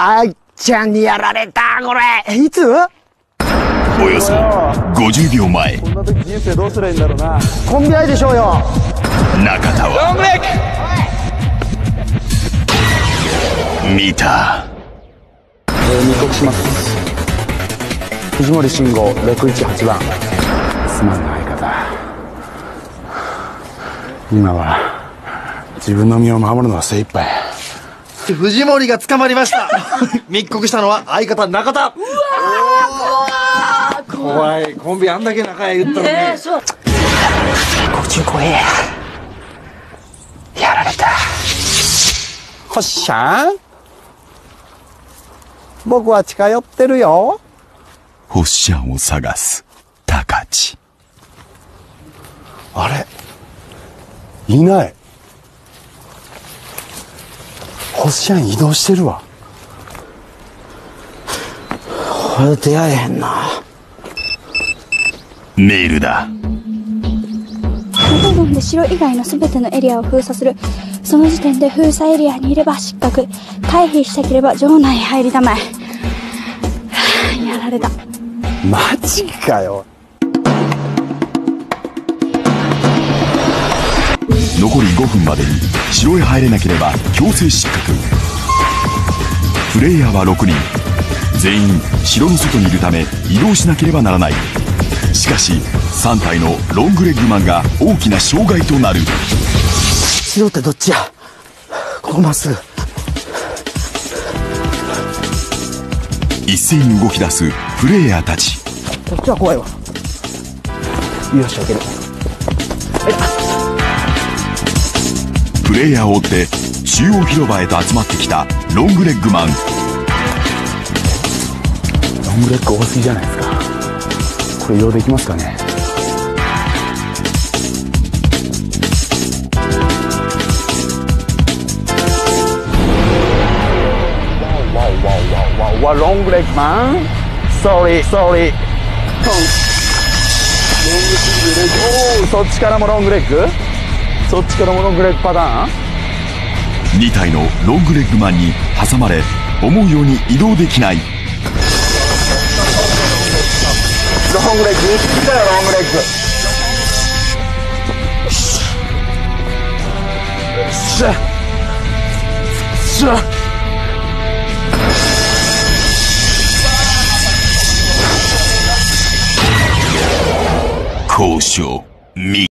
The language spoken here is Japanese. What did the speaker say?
あいちゃんにやられた、これ。いつ？およそ50秒前こんな時人生どうすりゃいいんだろうな。コンビ愛でしょうよ。中田は見たえー、密告します。藤森慎吾618番。すまんな相方。今は自分の身を守るのが精一杯。藤森が捕まりました。密告したのは相方中田。怖い。コンビあんだけ仲良い言ったのに、55円やられた。ほっしゃん。僕は近寄ってるよ。ホッシャンを探す。高知。あれ？いない。ホッシャン移動してるわ。これ出会えへんな。メールだ7分で城以外の全てのエリアを封鎖する。その時点で封鎖エリアにいれば失格。回避したければ城内へ入りたまえ。やられた。マジかよ。残り5分までに城へ入れなければ強制失格プレイヤーは6人全員城の外にいるため移動しなければならないしかし3体のロングレッグマンが大きな障害となる城ってどっちや？ここまっすぐ。一斉に動き出すプレイヤーたちこっちは怖いわ。よっしゃ、いける。プレイヤーを追って中央広場へと集まってきたロングレッグマンロングレッグ多すぎじゃないですか。これ移動できますかねわ、ロングレッグマン ?sorry, sorry. おおそっちからもロングレッグそっちからもロングレッグパターン？2体のロングレッグマンに挟まれ思うように移動できない。ロングレッグ来たよロングレッグ？しゃしゃ。交渉。未